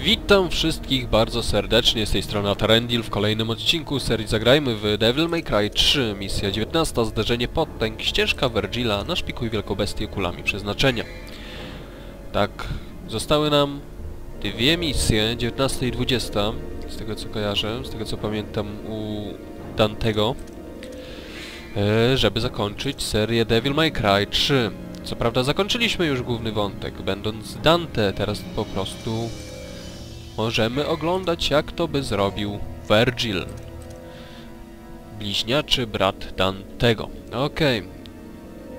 Witam wszystkich bardzo serdecznie, z tej strony Atarendil w kolejnym odcinku serii Zagrajmy w Devil May Cry 3, misja 19, zderzenie podtęk, ścieżka Vergila, naszpikuj wielką bestię kulami przeznaczenia. Tak, zostały nam dwie misje, 19 i 20, z tego co kojarzę, z tego co pamiętam u Dantego, e, żeby zakończyć serię Devil May Cry 3. Co prawda zakończyliśmy już główny wątek, będąc Dante, teraz po prostu możemy oglądać jak to by zrobił Virgil. Bliźniaczy brat Dantego. Okej.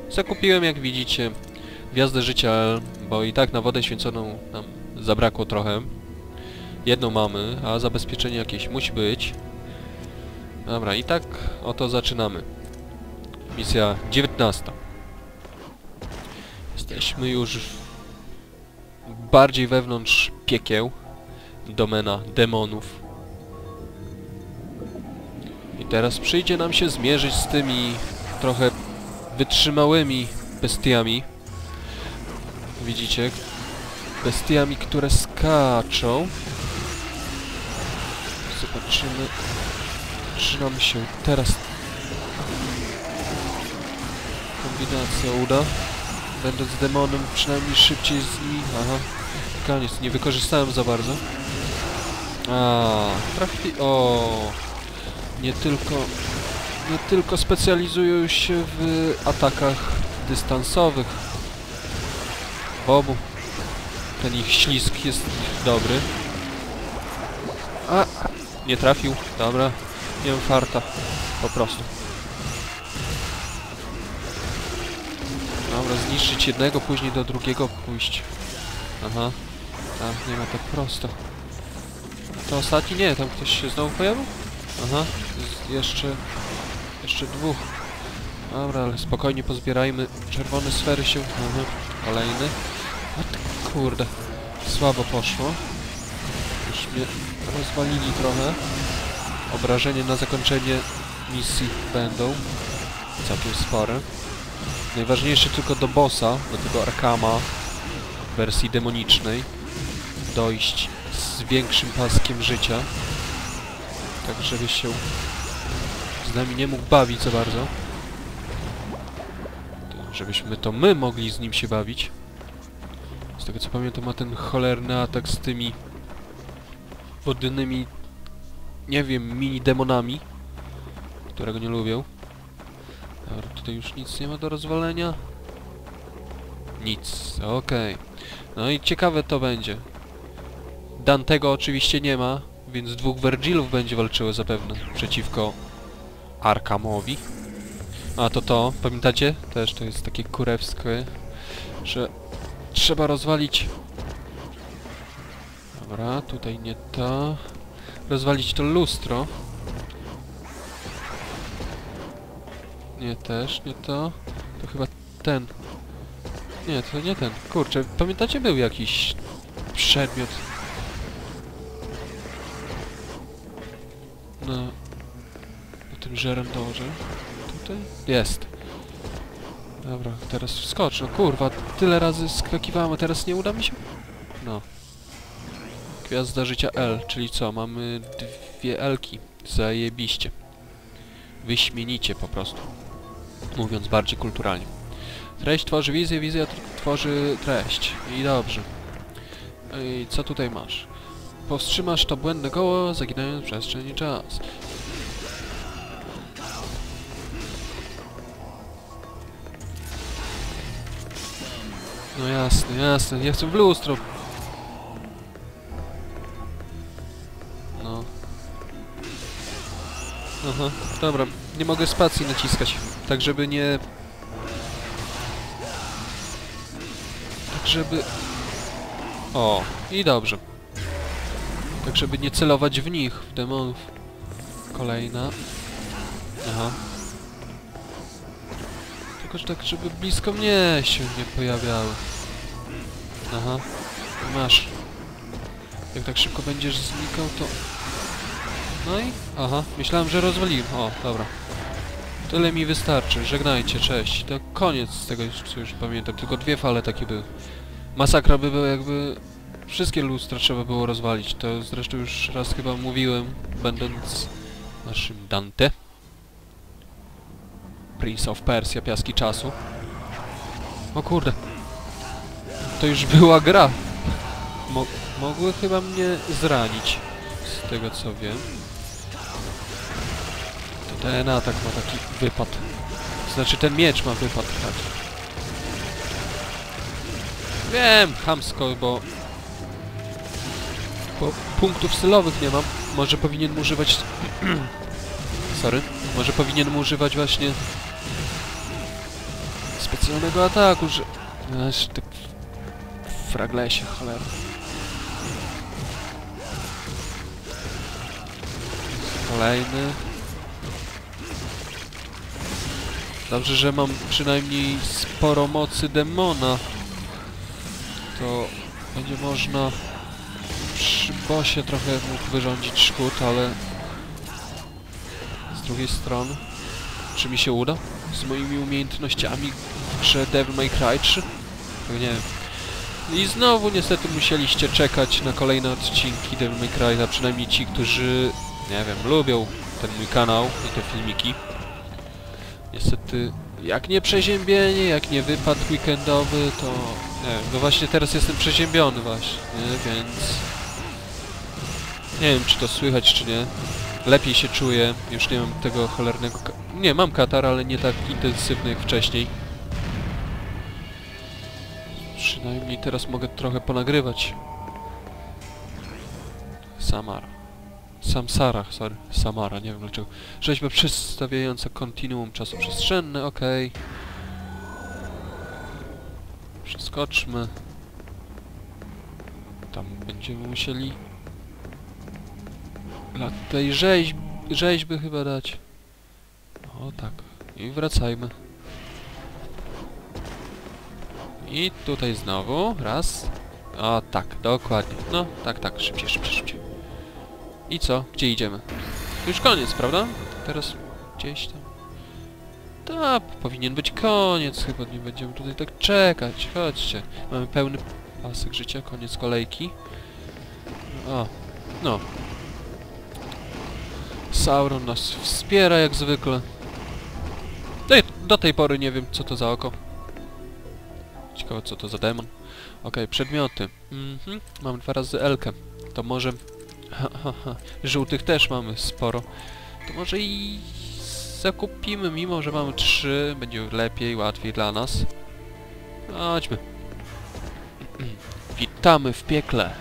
Zakupiłem jak widzicie Gwiazdę Życia, bo i tak na wodę święconą nam zabrakło trochę. Jedną mamy, a zabezpieczenie jakieś musi być. Dobra, i tak oto zaczynamy. Misja 19. Jesteśmy już bardziej wewnątrz piekieł, domena demonów. I teraz przyjdzie nam się zmierzyć z tymi trochę wytrzymałymi bestiami. Widzicie? Bestiami, które skaczą. Zobaczymy, czy nam się teraz kombinacja uda. Będąc demonem, przynajmniej szybciej z nimi... Aha. Koniec, nie wykorzystałem za bardzo. A, trafili... O, nie tylko... Nie tylko specjalizują się w atakach dystansowych. Bobu. Ten ich ślisk jest dobry. A, nie trafił. Dobra. Nie mam farta. Po prostu. Dobra, zniszczyć jednego, później do drugiego pójść. Aha. Tam nie ma tak prosto. To ostatni? Nie, tam ktoś się znowu pojawił? Aha. Jeszcze... Jeszcze dwóch. Dobra, ale spokojnie pozbierajmy. Czerwone sfery się... Aha. Kolejny. O kurde. Słabo poszło. Już mnie rozwalili trochę. Obrażenie na zakończenie misji będą. Całkiem spore. Najważniejsze tylko do bossa, do tego Arkama w wersji demonicznej dojść z większym paskiem życia. Tak żeby się z nami nie mógł bawić za bardzo. Żebyśmy to my mogli z nim się bawić. Z tego co pamiętam ma ten cholerny atak z tymi wodnymi nie wiem, mini demonami którego nie lubią. Dobra, tutaj już nic nie ma do rozwalenia. Nic, okej. No i ciekawe to będzie. Dantego oczywiście nie ma, więc dwóch Vergilów będzie walczyło zapewne przeciwko Arkamowi. A to to, pamiętacie? Też to jest takie kurewskie, że trzeba rozwalić... Dobra, tutaj nie to. Rozwalić to lustro. Nie, też, nie to. To chyba ten. Nie, to nie ten. Kurczę, pamiętacie był jakiś przedmiot? Tym żerendorze. Tutaj? Jest. Dobra, teraz wskocz. No kurwa, tyle razy skakiwałem, a teraz nie uda mi się? No. Gwiazda życia L, czyli co? Mamy dwie Elki. Zajebiście. Wyśmienicie po prostu mówiąc bardziej kulturalnie. Treść tworzy wizję, wizja tworzy treść. I dobrze. I co tutaj masz? Powstrzymasz to błędne koło, zaginając przestrzeń i czas. No jasne, jasne, ja chcę w lustro. No. Aha, dobra, nie mogę spacji naciskać. Tak, żeby nie... Tak, żeby... O, i dobrze. Tak, żeby nie celować w nich, w demonów. Kolejna. Aha. Tylko, tak, żeby blisko mnie się nie pojawiały. Aha. Masz. Jak tak szybko będziesz znikał, to... No i... Aha, myślałem, że rozwaliłem. O, dobra. Tyle mi wystarczy. Żegnajcie, cześć. To koniec z tego, co już pamiętam. Tylko dwie fale takie były. Masakra by była, jakby wszystkie lustra trzeba było rozwalić. To zresztą już raz chyba mówiłem, będąc naszym Dante. Prince of Persia, Piaski Czasu. O kurde. To już była gra. Mo mogły chyba mnie zranić, z tego co wiem. To ten atak ma taki wypad. Znaczy ten miecz ma wypad, tak. Wiem, chamsko, bo... Bo punktów stylowych nie mam. Może powinienem używać... Sorry. Może powinienem używać właśnie... Specjalnego ataku, że... Aż tak... W fraglesie, cholera. Kolejny. Dobrze, że mam przynajmniej sporo mocy demona. To będzie można przy bossie trochę mógł wyrządzić szkód, ale z drugiej strony, czy mi się uda? Z moimi umiejętnościami grze Devil May Cry 3? No nie wiem. I znowu niestety musieliście czekać na kolejne odcinki Devil May Cry, a przynajmniej ci, którzy, nie wiem, lubią ten mój kanał i te filmiki. Niestety, jak nie przeziębienie, jak nie wypad weekendowy, to... Nie wiem, no właśnie teraz jestem przeziębiony właśnie, więc... Nie wiem, czy to słychać, czy nie. Lepiej się czuję, już nie mam tego cholernego... Nie, mam katar, ale nie tak intensywny jak wcześniej. Przynajmniej teraz mogę trochę ponagrywać. Samara. Samsara, sorry. Samara, nie wiem dlaczego. Rzeźba przedstawiająca kontinuum czasoprzestrzenne, okej. Przeskoczmy. Tam będziemy musieli... Dla tej rzeźb... rzeźby chyba dać. O tak. I wracajmy. I tutaj znowu. Raz. O tak, dokładnie. No, tak, tak. Szybciej, szybciej, szybciej. I co? Gdzie idziemy? Już koniec, prawda? Teraz gdzieś tam. Tak, powinien być koniec. Chyba nie będziemy tutaj tak czekać. Chodźcie. Mamy pełny pasek życia, koniec kolejki. O, no. Sauron nas wspiera jak zwykle. Do, do tej pory nie wiem, co to za oko. Ciekawe, co to za demon. Okej, przedmioty. Mhm, mam dwa razy Elkę. To może... Żółtych też mamy sporo. To może i zakupimy, mimo że mamy trzy. Będzie lepiej, łatwiej dla nas. Chodźmy. Witamy w piekle.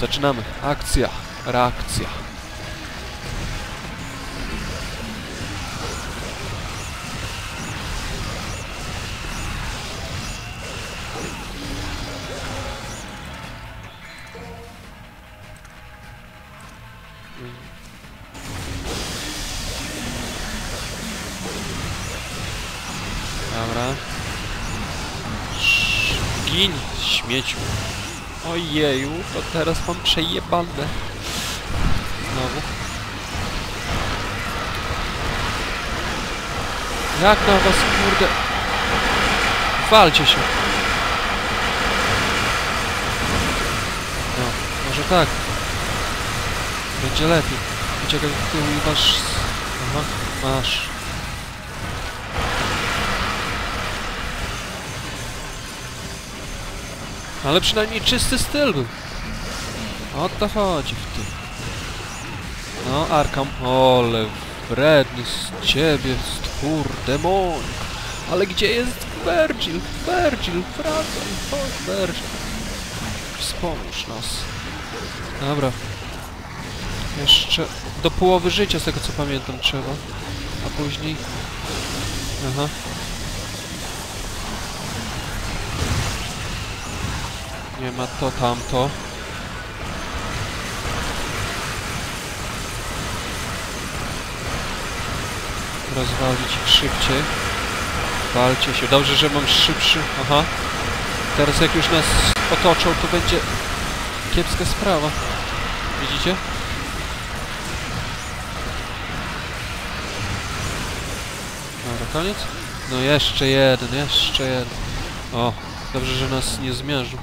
Zaczynamy. Akcja. Reakcja. Dobra. Gin, śmieciu. Ojeju, to teraz mam przejebane. Znowu. Jak na was, kurde... Walcie się. No, może tak. Będzie lepiej. Uciekaj w tył i masz... Aha, masz. Ale przynajmniej czysty styl był. O to chodzi w tym. No, Arkam. Ole, wredny z ciebie, stwór, demon. Ale gdzie jest Virgil? Virgil, wracaj, chodź, Virgil. Wspomóż nas. Dobra. Jeszcze do połowy życia, z tego co pamiętam, trzeba. A później... Aha. Nie ma to, tamto. Rozwalić ich szybciej. Walcie się. Dobrze, że mam szybszy. Aha. Teraz jak już nas otoczą, to będzie kiepska sprawa. Widzicie? Koniec? No jeszcze jeden, jeszcze jeden. O, dobrze, że nas nie zmierzył.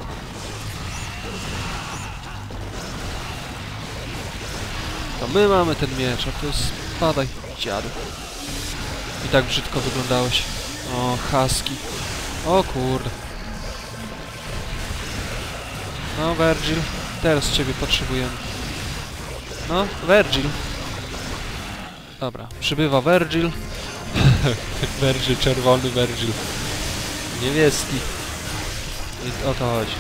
To my mamy ten miecz, a ty spadaj, dziadu. I tak brzydko wyglądałeś. O, haski. O kurde. No, Virgil. Teraz ciebie potrzebujemy. No, Virgil. Dobra, przybywa Virgil. Virgil, czerwony Virgil. Niebieski. O to chodzi.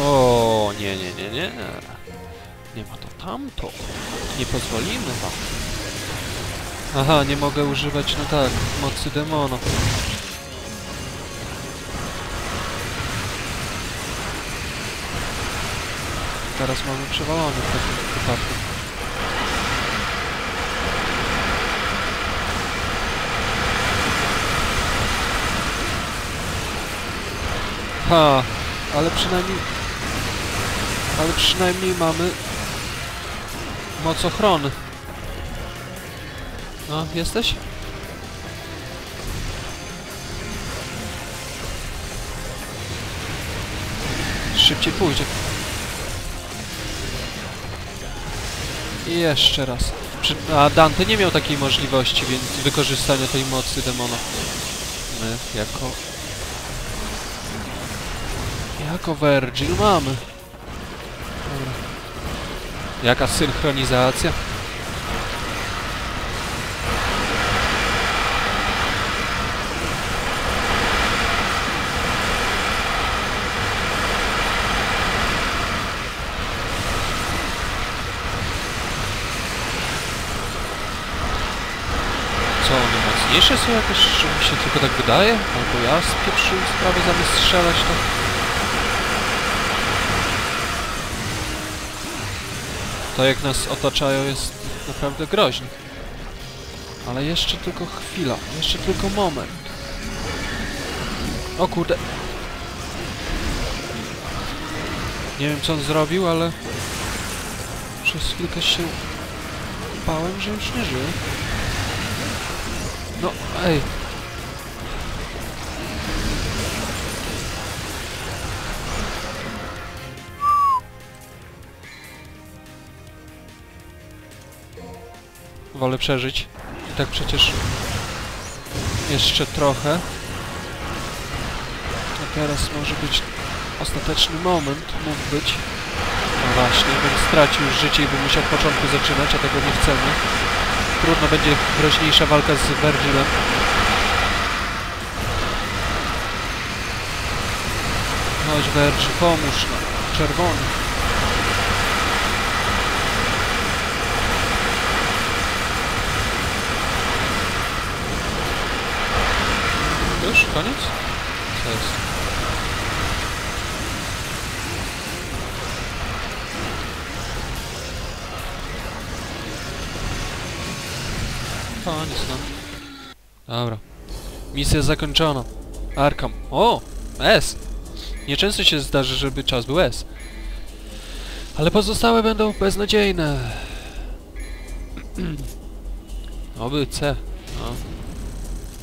O, nie, nie, nie, nie. Nie ma to tamto. Nie pozwolimy wam. Aha, nie mogę używać, no tak, mocy demona. Teraz mamy przewalony w takim wypadku. Ha, ale przynajmniej... Ale przynajmniej mamy... Moc ochrony. No, jesteś? Szybciej pójdzie. I jeszcze raz. A Dante nie miał takiej możliwości, więc wykorzystania tej mocy demona. My jako... Jako Virgil mamy. Dobra. Jaka synchronizacja? Co, one mocniejsze są jakoś, czy mi się tylko tak wydaje? Albo ja spieprzyłem sprawę zamiast strzelać to... To jak nas otaczają jest naprawdę groźnie. Ale jeszcze tylko chwila, jeszcze tylko moment. O kurde. Nie wiem co on zrobił, ale... Przez chwilkę się bałem, że już nie żyje. No, ej. Wolę przeżyć. I tak przecież jeszcze trochę. A teraz może być ostateczny moment, mógł być. No właśnie, bym stracił życie i bym musiał od początku zaczynać, a tego nie chcemy. Trudno będzie groźniejsza walka z Virgilem. Chodź Virgil, pomóż nam. Czerwony. Już? Koniec? Co jest? No. Dobra. Misja zakończona. Arkham. O! S! Nieczęsto się zdarzy, żeby czas był S. Ale pozostałe będą beznadziejne. Oby C. No.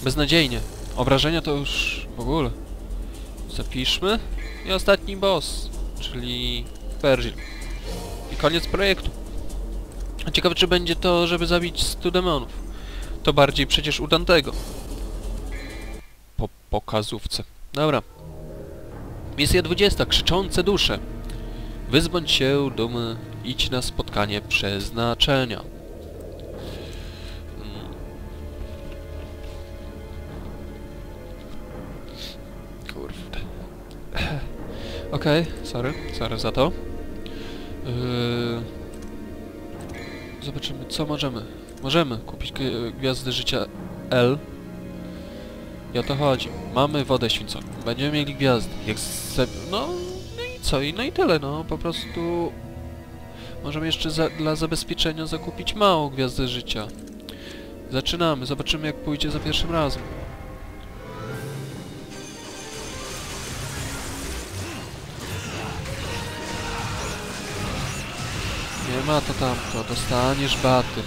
Beznadziejnie. Obrażenia to już w ogóle. Zapiszmy. I ostatni boss, czyli Virgil. I koniec projektu. Ciekawe, czy będzie to, żeby zabić 100 demonów. To bardziej przecież u Dantego. Po pokazówce. Dobra. Misja 20. Krzyczące dusze. Wyzbądź się, dumy, idź na spotkanie przeznaczenia. Mm. Kurde. Okej, sorry, sorry za to. Yy... Zobaczymy, co możemy. Możemy kupić gwi- Gwiazdy Życia L. I o to chodzi. Mamy wodę święconą. Będziemy mieli gwiazdy. Jak ze... No, no i co? I no i tyle, no. Po prostu... Możemy jeszcze za, dla zabezpieczenia zakupić mało Gwiazdy Życia. Zaczynamy. Zobaczymy, jak pójdzie za pierwszym razem. Nie ma to tamto. Dostaniesz baty.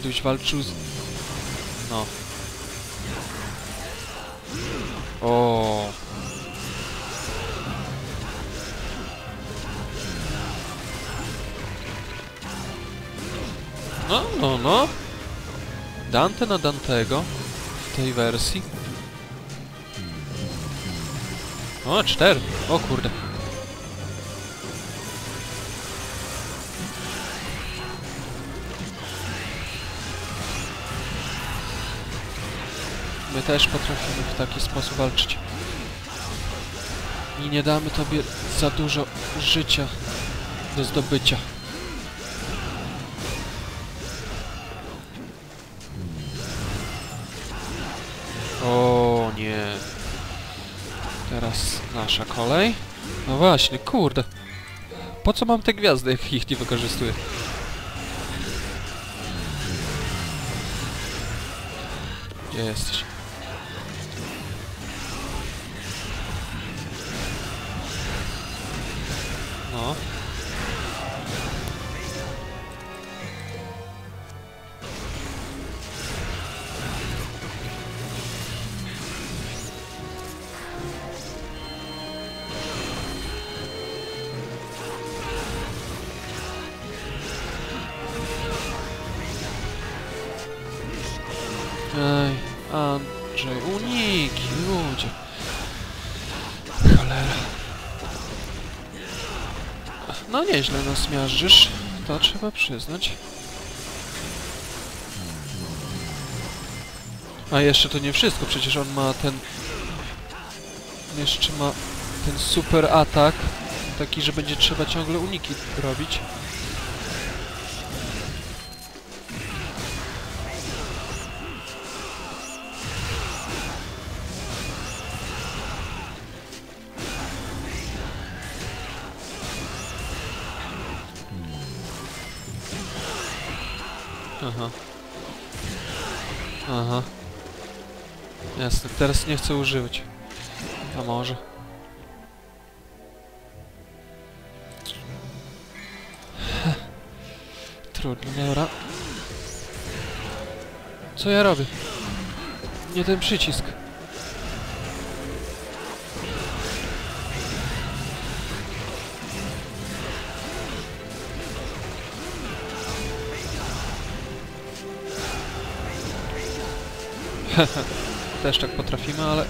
Gdybyś walczył z... No. O. No, no, no. Dante na Dantego w tej wersji. O, cztery. O kurde. My też potrafimy w taki sposób walczyć. I nie damy tobie za dużo życia do zdobycia. O nie. Teraz nasza kolej. No właśnie, kurde. Po co mam te gwiazdy, jak ich nie wykorzystuję? Gdzie jesteś? Ludzie. Cholera. No nieźle nas miażdżysz, to trzeba przyznać. A jeszcze to nie wszystko, przecież on ma ten... Jeszcze ma ten super atak, taki, że będzie trzeba ciągle uniki robić. Teraz nie chcę używać. A może. Trudno, dobra. Co ja robię? Nie ten przycisk. Też tak potrafimy, ale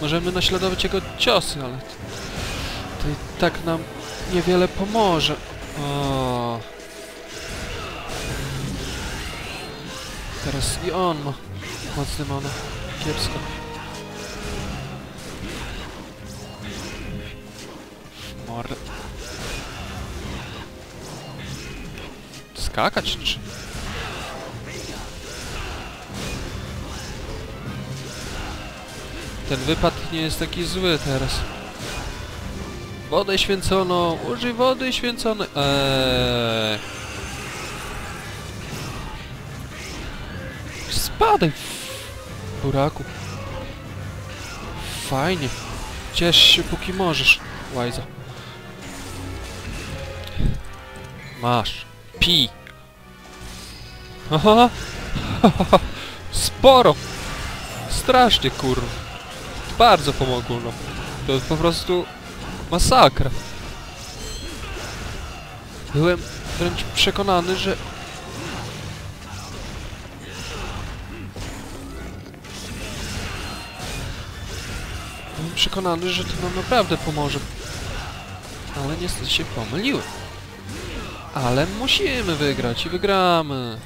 możemy naśladować jego ciosy, ale to, i tak nam niewiele pomoże. O. Teraz i on ma mocny mono. Kiepsko. Mordę. Skakać czy? Ten wypad nie jest taki zły teraz. Wodę święconą! Użyj wody święconej! Eee. Spadaj! Buraku. Fajnie. Ciesz się póki możesz, Łajza. Masz. Pi. Aha. Sporo. Strasznie kurwa. Bardzo pomogło nam. To jest po prostu masakra. Byłem wręcz przekonany, że... Byłem przekonany, że to nam naprawdę pomoże. Ale niestety się pomyliłem. Ale musimy wygrać i wygramy.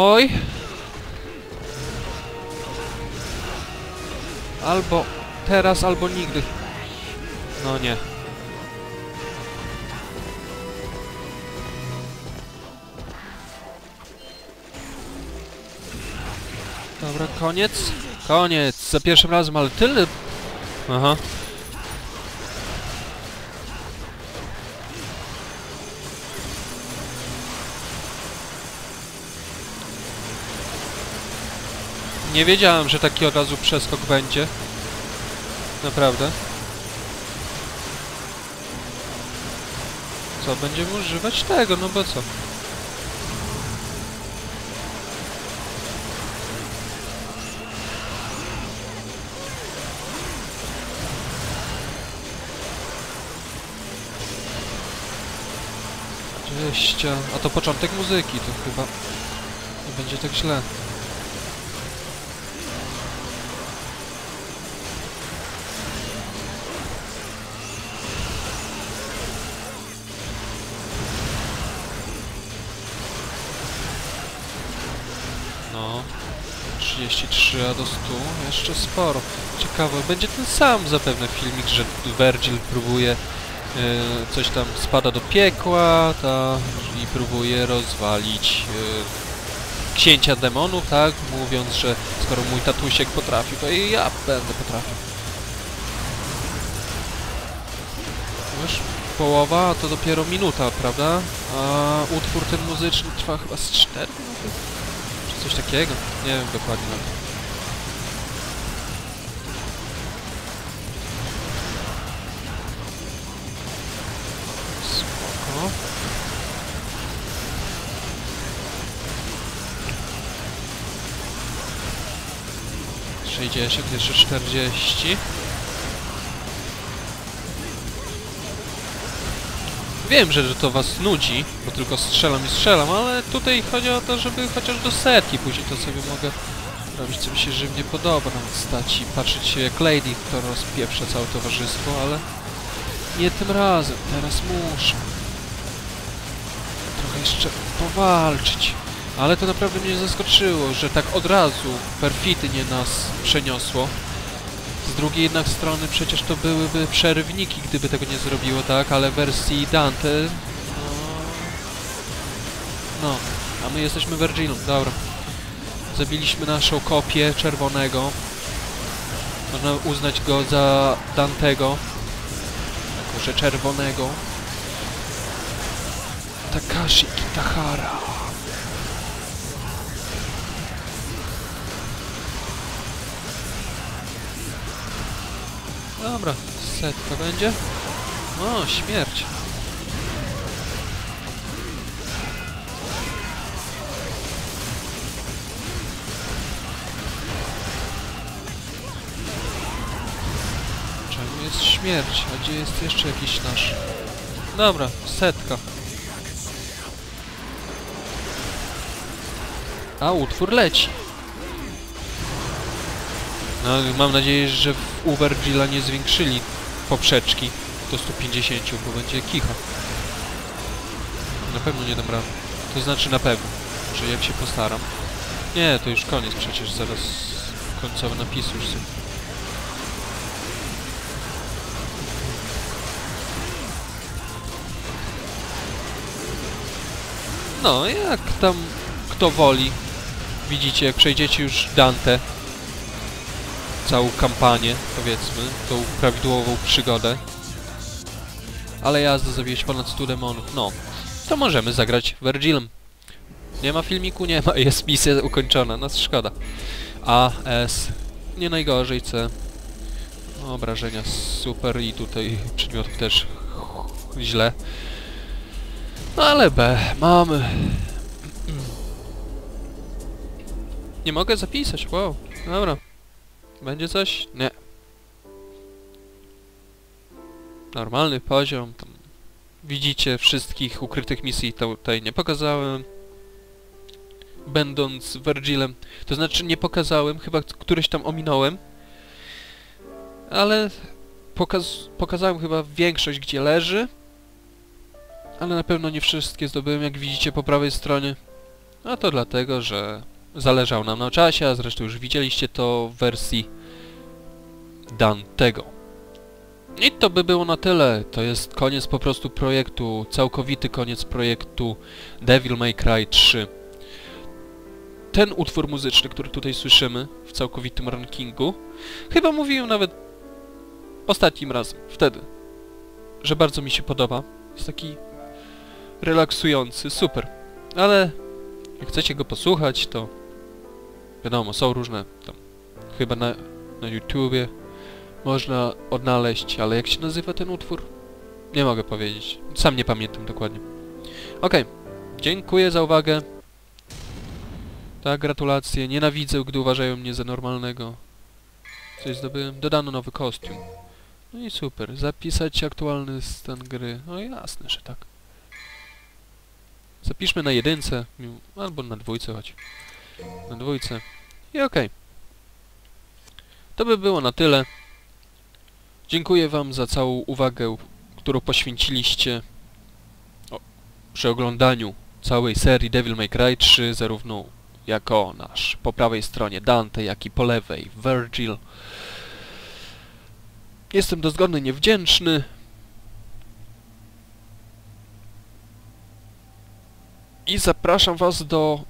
Oj. Albo teraz, albo nigdy. No nie. Dobra, koniec. Koniec. Za pierwszym razem, ale tyle... Aha. Nie wiedziałem, że taki od razu przeskok będzie. Naprawdę. co, będziemy używać tego, no bo co? Dwadzieścia... A to początek muzyki, to chyba nie będzie tak źle. No, 33, a do 100 jeszcze sporo. Ciekawe, będzie ten sam zapewne filmik, że Virgil próbuje e, coś tam spada do piekła, ta, i próbuje rozwalić e, księcia demonów, tak? Mówiąc, że skoro mój tatusiek potrafi, to i ja będę potrafił. Już połowa, to dopiero minuta, prawda? A utwór ten muzyczny trwa chyba z 4 minuty? Coś takiego? Nie wiem dokładnie. Spoko. Sześćdziesiąt, jeszcze czterdzieści. Wiem, że, to was nudzi, bo tylko strzelam i strzelam, ale tutaj chodzi o to, żeby chociaż do setki później to sobie mogę robić, co mi się żywnie podoba, nawet stać i patrzeć się jak Lady, która rozpieprza całe towarzystwo, ale nie tym razem, teraz muszę trochę jeszcze powalczyć. Ale to naprawdę mnie zaskoczyło, że tak od razu perfidnie nas przeniosło. Z drugiej jednak strony przecież to byłyby przerywniki, gdyby tego nie zrobiło, tak? Ale wersji Dante... No... no. A my jesteśmy Virgilem, dobra. Zabiliśmy naszą kopię czerwonego. Można uznać go za Dantego. Jako, że czerwonego. Takashi Kitahara. Dobra, setka będzie. O, śmierć. Czemu jest śmierć? A gdzie jest jeszcze jakiś nasz? Dobra, setka. A utwór leci. No, mam nadzieję, że u Virgila nie zwiększyli poprzeczki do 150, bo będzie kicha. Na pewno nie dam rady. To znaczy na pewno, że jak się postaram. Nie, to już koniec przecież, zaraz końcowe napisy już są. No, jak tam kto woli. Widzicie, jak przejdziecie już Dante, całą kampanię, powiedzmy, tą prawidłową przygodę. Ale jazda zabiłeś ponad 100 demonów. No, to możemy zagrać Virgilem. Nie ma filmiku? Nie ma. Jest misja ukończona. No szkoda. A, S. Nie najgorzej. C. Obrażenia super i tutaj przedmiotów też źle. No ale B. Mamy. Nie mogę zapisać. Wow. Dobra. Będzie coś? Nie. Normalny poziom. Tam widzicie wszystkich ukrytych misji tutaj nie pokazałem. Będąc Virgilem. To znaczy nie pokazałem, chyba któryś tam ominąłem. Ale pokaz pokazałem chyba większość gdzie leży. Ale na pewno nie wszystkie zdobyłem jak widzicie po prawej stronie. A to dlatego, że zależało nam na czasie, a zresztą już widzieliście to w wersji Dantego. I to by było na tyle. To jest koniec po prostu projektu, całkowity koniec projektu Devil May Cry 3. Ten utwór muzyczny, który tutaj słyszymy w całkowitym rankingu, chyba mówiłem nawet ostatnim razem, wtedy, że bardzo mi się podoba. Jest taki relaksujący, super. Ale jak chcecie go posłuchać, to wiadomo, są różne tam, chyba na, na YouTubie można odnaleźć, ale jak się nazywa ten utwór? Nie mogę powiedzieć. Sam nie pamiętam dokładnie. Okej. Dziękuję za uwagę. Tak, gratulacje. Nienawidzę, gdy uważają mnie za normalnego. Coś zdobyłem. Dodano nowy kostium. No i super. Zapisać aktualny stan gry. No jasne, że tak. Zapiszmy na jedynce. Albo na dwójce choć. Na dwójce. I okej. To by było na tyle. Dziękuję wam za całą uwagę, którą poświęciliście o, przy oglądaniu całej serii Devil May Cry 3, zarówno jako nasz po prawej stronie Dante, jak i po lewej Virgil. Jestem dozgodnie niewdzięczny. I zapraszam was do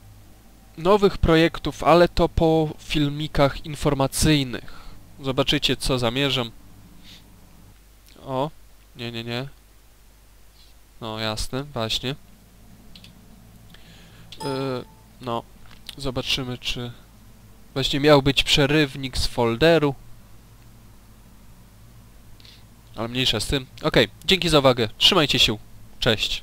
nowych projektów, ale to po filmikach informacyjnych. Zobaczycie, co zamierzam. O, nie, nie, nie. No, jasne, właśnie. Yy, no, zobaczymy, czy... Właśnie miał być przerywnik z folderu. Ale mniejsza z tym. Okej, dzięki za uwagę. Trzymajcie się. Cześć.